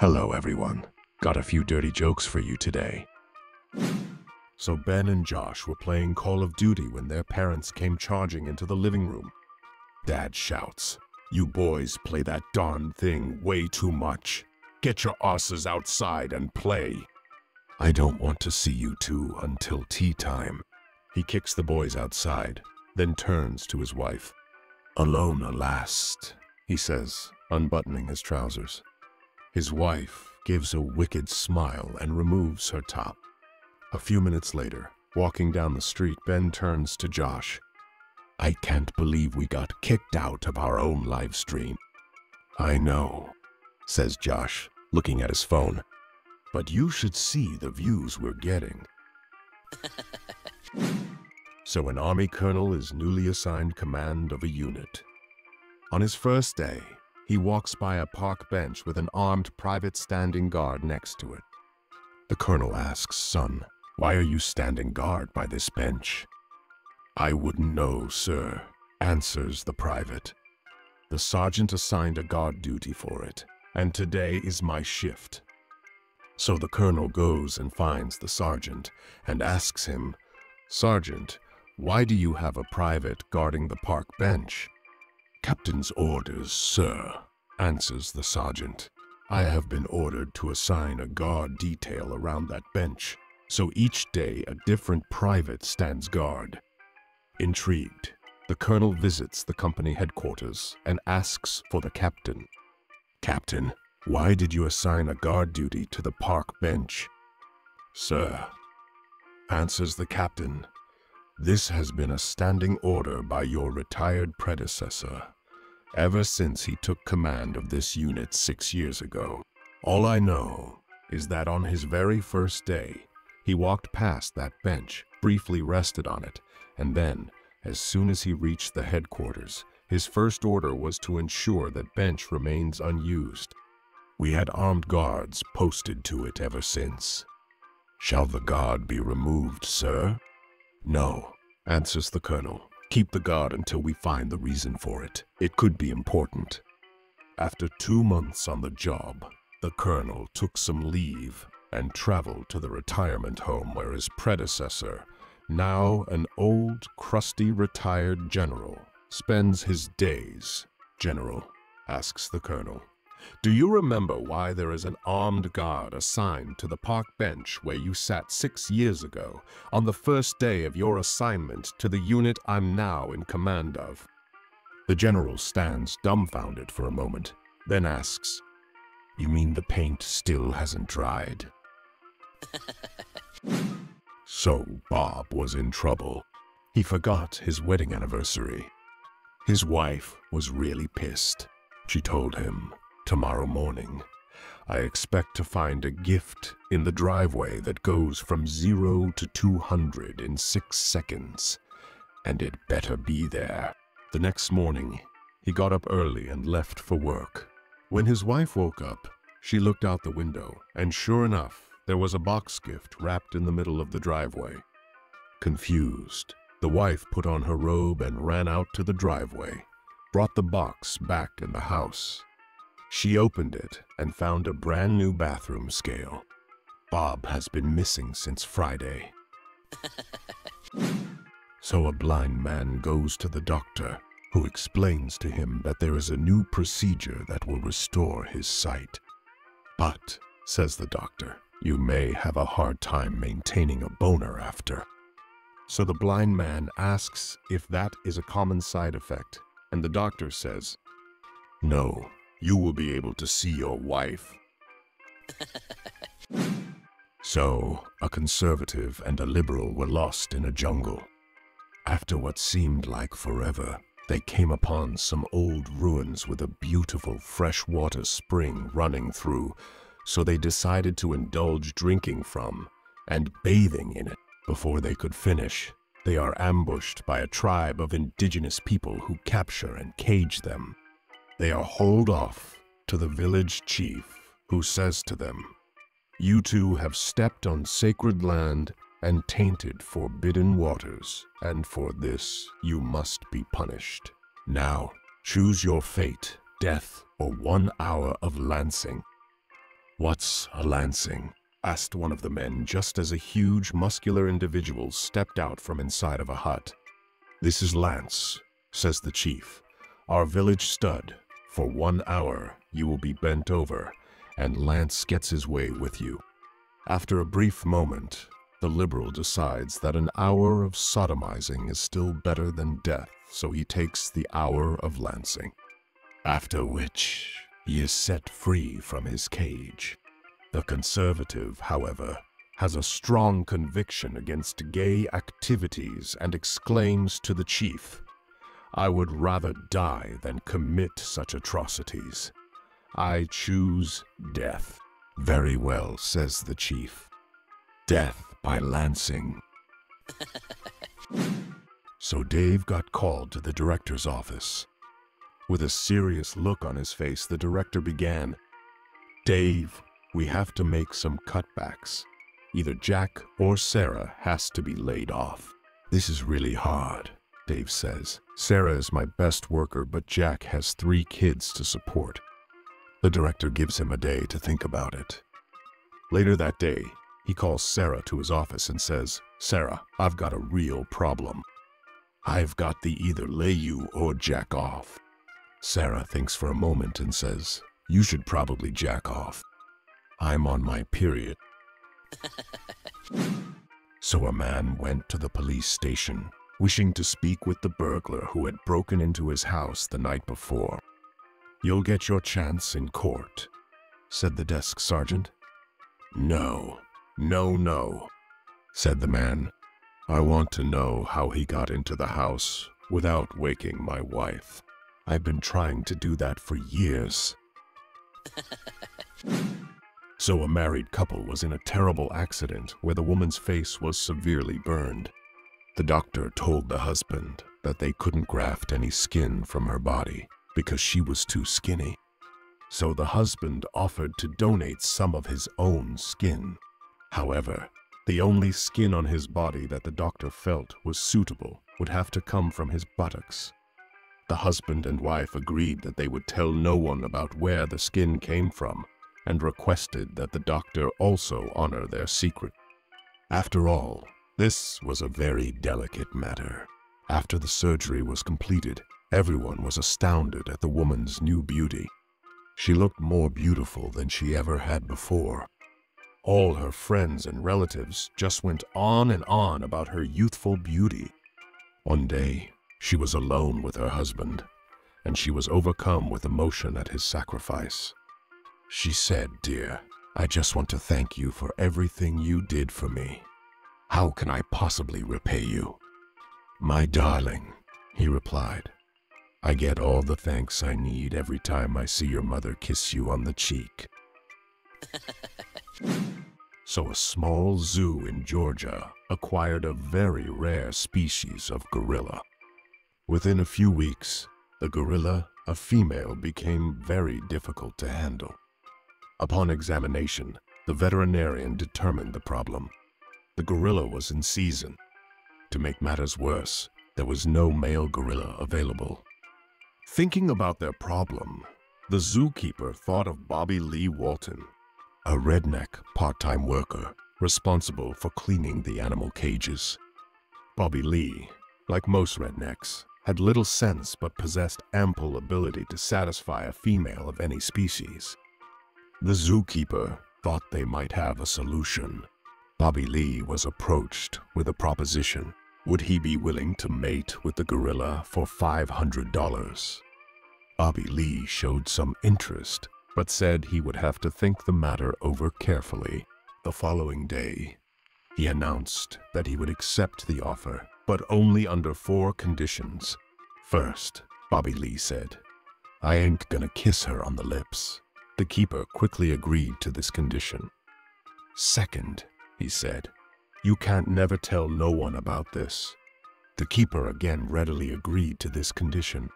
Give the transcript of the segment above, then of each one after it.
Hello, everyone. Got a few dirty jokes for you today. So Ben and Josh were playing Call of Duty when their parents came charging into the living room. Dad shouts, You boys play that darn thing way too much. Get your asses outside and play. I don't want to see you two until tea time. He kicks the boys outside, then turns to his wife. Alone, alas, he says, unbuttoning his trousers. His wife gives a wicked smile and removes her top. A few minutes later, walking down the street, Ben turns to Josh. I can't believe we got kicked out of our own live stream. I know, says Josh, looking at his phone. But you should see the views we're getting. so an army colonel is newly assigned command of a unit. On his first day, he walks by a park bench with an armed private standing guard next to it. The colonel asks, son, why are you standing guard by this bench? I wouldn't know, sir, answers the private. The sergeant assigned a guard duty for it, and today is my shift. So the colonel goes and finds the sergeant and asks him, Sergeant, why do you have a private guarding the park bench? Captain's orders, sir, answers the sergeant. I have been ordered to assign a guard detail around that bench, so each day a different private stands guard. Intrigued, the colonel visits the company headquarters and asks for the captain. Captain, why did you assign a guard duty to the park bench? Sir, answers the captain, this has been a standing order by your retired predecessor, ever since he took command of this unit six years ago. All I know is that on his very first day, he walked past that bench, briefly rested on it, and then, as soon as he reached the headquarters, his first order was to ensure that bench remains unused. We had armed guards posted to it ever since. Shall the guard be removed, sir? No, answers the colonel. Keep the guard until we find the reason for it. It could be important. After two months on the job, the colonel took some leave and traveled to the retirement home where his predecessor, now an old, crusty retired general, spends his days. General, asks the colonel, do you remember why there is an armed guard assigned to the park bench where you sat six years ago on the first day of your assignment to the unit I'm now in command of? The general stands dumbfounded for a moment, then asks, You mean the paint still hasn't dried? so Bob was in trouble. He forgot his wedding anniversary. His wife was really pissed. She told him, tomorrow morning. I expect to find a gift in the driveway that goes from 0 to 200 in 6 seconds. And it better be there. The next morning, he got up early and left for work. When his wife woke up, she looked out the window, and sure enough, there was a box gift wrapped in the middle of the driveway. Confused, the wife put on her robe and ran out to the driveway, brought the box back in the house, she opened it and found a brand new bathroom scale. Bob has been missing since Friday. so a blind man goes to the doctor, who explains to him that there is a new procedure that will restore his sight. But, says the doctor, you may have a hard time maintaining a boner after. So the blind man asks if that is a common side effect, and the doctor says, No, you will be able to see your wife. so, a conservative and a liberal were lost in a jungle. After what seemed like forever, they came upon some old ruins with a beautiful freshwater spring running through, so they decided to indulge drinking from and bathing in it. Before they could finish, they are ambushed by a tribe of indigenous people who capture and cage them. They are hauled off to the village chief, who says to them, You two have stepped on sacred land and tainted forbidden waters, and for this you must be punished. Now, choose your fate, death or one hour of lancing. What's a lancing? asked one of the men just as a huge, muscular individual stepped out from inside of a hut. This is Lance, says the chief, our village stud. For one hour, you will be bent over, and Lance gets his way with you. After a brief moment, the liberal decides that an hour of sodomizing is still better than death, so he takes the hour of lancing. After which, he is set free from his cage. The conservative, however, has a strong conviction against gay activities and exclaims to the chief, I would rather die than commit such atrocities. I choose death. Very well, says the chief. Death by lancing. so Dave got called to the director's office. With a serious look on his face, the director began, Dave, we have to make some cutbacks. Either Jack or Sarah has to be laid off. This is really hard, Dave says. Sarah is my best worker, but Jack has three kids to support. The director gives him a day to think about it. Later that day, he calls Sarah to his office and says, Sarah, I've got a real problem. I've got to either lay you or jack off. Sarah thinks for a moment and says, You should probably jack off. I'm on my period. so a man went to the police station, wishing to speak with the burglar who had broken into his house the night before. You'll get your chance in court, said the desk sergeant. No, no, no, said the man. I want to know how he got into the house without waking my wife. I've been trying to do that for years. So a married couple was in a terrible accident where the woman's face was severely burned. The doctor told the husband that they couldn't graft any skin from her body because she was too skinny. So the husband offered to donate some of his own skin. However, the only skin on his body that the doctor felt was suitable would have to come from his buttocks. The husband and wife agreed that they would tell no one about where the skin came from and requested that the doctor also honor their secret. After all, this was a very delicate matter. After the surgery was completed, everyone was astounded at the woman's new beauty. She looked more beautiful than she ever had before. All her friends and relatives just went on and on about her youthful beauty. One day, she was alone with her husband, and she was overcome with emotion at his sacrifice. She said, Dear, I just want to thank you for everything you did for me. How can I possibly repay you? My darling, he replied, I get all the thanks I need every time I see your mother kiss you on the cheek. so a small zoo in Georgia acquired a very rare species of gorilla. Within a few weeks, the gorilla, a female, became very difficult to handle. Upon examination, the veterinarian determined the problem. The gorilla was in season. To make matters worse, there was no male gorilla available. Thinking about their problem, the zookeeper thought of Bobby Lee Walton, a redneck part-time worker responsible for cleaning the animal cages. Bobby Lee, like most rednecks, had little sense but possessed ample ability to satisfy a female of any species. The zookeeper thought they might have a solution. Bobby Lee was approached with a proposition. Would he be willing to mate with the gorilla for $500? Bobby Lee showed some interest, but said he would have to think the matter over carefully. The following day, he announced that he would accept the offer, but only under four conditions. First, Bobby Lee said, I ain't gonna kiss her on the lips. The keeper quickly agreed to this condition. Second, he said, you can't never tell no one about this. The keeper again readily agreed to this condition.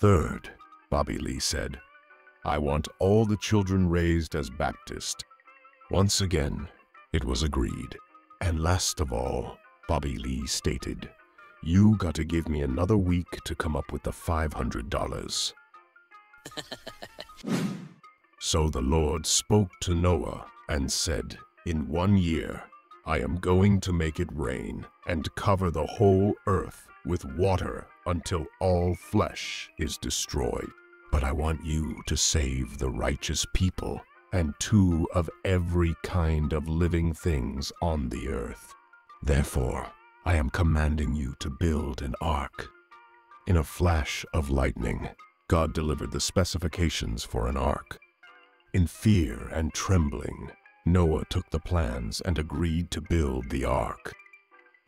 Third, Bobby Lee said, I want all the children raised as Baptist. Once again, it was agreed. And last of all, Bobby Lee stated, you got to give me another week to come up with the $500. So the Lord spoke to Noah and said, In one year I am going to make it rain and cover the whole earth with water until all flesh is destroyed. But I want you to save the righteous people and two of every kind of living things on the earth. Therefore, I am commanding you to build an ark. In a flash of lightning, God delivered the specifications for an ark. In fear and trembling, Noah took the plans and agreed to build the ark.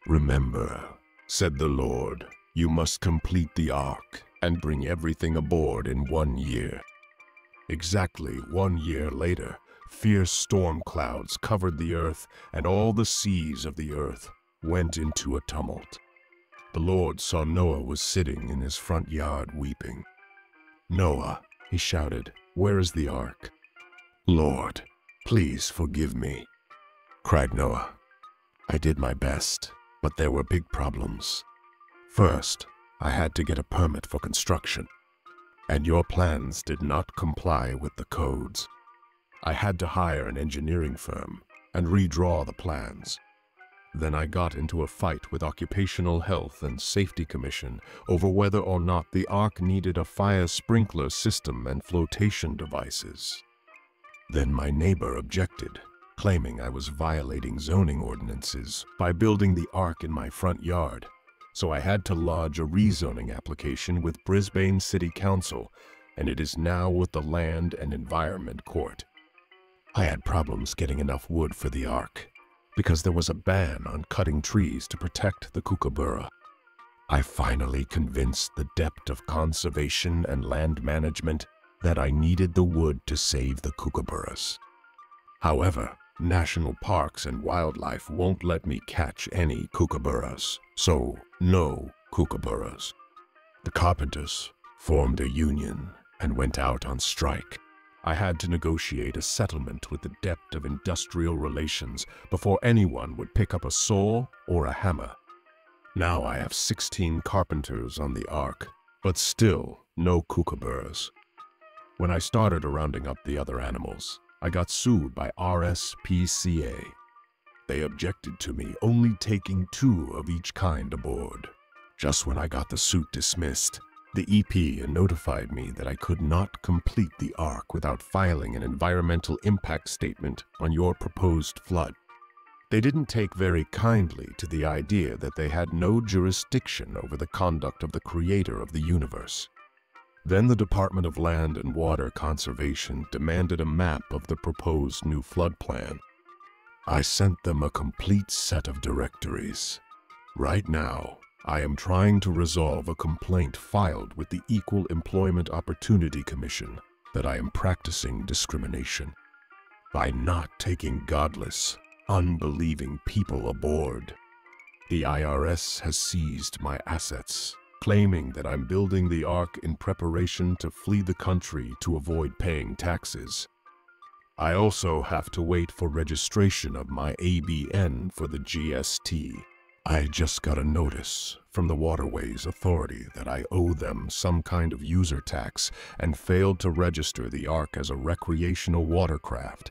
Remember, said the Lord, you must complete the ark and bring everything aboard in one year. Exactly one year later, fierce storm clouds covered the earth, and all the seas of the earth went into a tumult. The Lord saw Noah was sitting in his front yard weeping. Noah, he shouted, where is the ark? Lord, please forgive me, cried Noah. I did my best, but there were big problems. First, I had to get a permit for construction and your plans did not comply with the codes. I had to hire an engineering firm and redraw the plans. Then I got into a fight with Occupational Health and Safety Commission over whether or not the Ark needed a fire sprinkler system and flotation devices. Then my neighbor objected, claiming I was violating zoning ordinances by building the Ark in my front yard so I had to lodge a rezoning application with Brisbane City Council, and it is now with the Land and Environment Court. I had problems getting enough wood for the Ark, because there was a ban on cutting trees to protect the kookaburra. I finally convinced the Dept of Conservation and Land Management that I needed the wood to save the kookaburras. However, national parks and wildlife won't let me catch any kookaburras, so no kookaburras. The carpenters formed a union and went out on strike. I had to negotiate a settlement with the Dept of industrial relations before anyone would pick up a saw or a hammer. Now I have 16 carpenters on the Ark, but still no kookaburras. When I started rounding up the other animals, I got sued by RSPCA. They objected to me only taking two of each kind aboard. Just when I got the suit dismissed, the EP notified me that I could not complete the ARK without filing an environmental impact statement on your proposed flood. They didn't take very kindly to the idea that they had no jurisdiction over the conduct of the creator of the universe. Then the Department of Land and Water Conservation demanded a map of the proposed new flood plan. I sent them a complete set of directories. Right now, I am trying to resolve a complaint filed with the Equal Employment Opportunity Commission that I am practicing discrimination by not taking godless, unbelieving people aboard. The IRS has seized my assets claiming that I'm building the Ark in preparation to flee the country to avoid paying taxes. I also have to wait for registration of my ABN for the GST. I just got a notice from the Waterways Authority that I owe them some kind of user tax and failed to register the Ark as a recreational watercraft.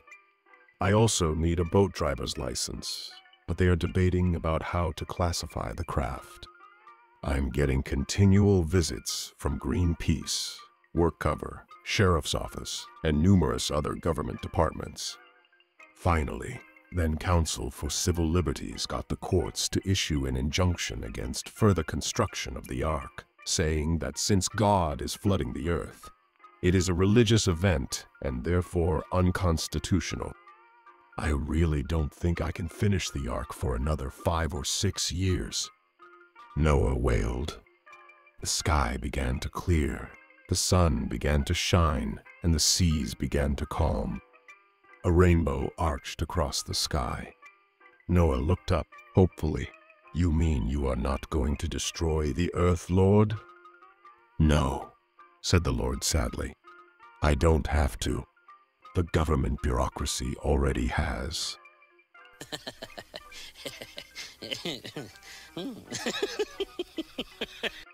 I also need a boat driver's license, but they are debating about how to classify the craft. I'm getting continual visits from Greenpeace, WorkCover, Sheriff's Office, and numerous other government departments. Finally, then Council for Civil Liberties got the courts to issue an injunction against further construction of the Ark, saying that since God is flooding the earth, it is a religious event and therefore unconstitutional. I really don't think I can finish the Ark for another five or six years. Noah wailed. The sky began to clear, the sun began to shine, and the seas began to calm. A rainbow arched across the sky. Noah looked up, hopefully. You mean you are not going to destroy the earth, Lord? No, said the Lord sadly. I don't have to. The government bureaucracy already has. Hmm.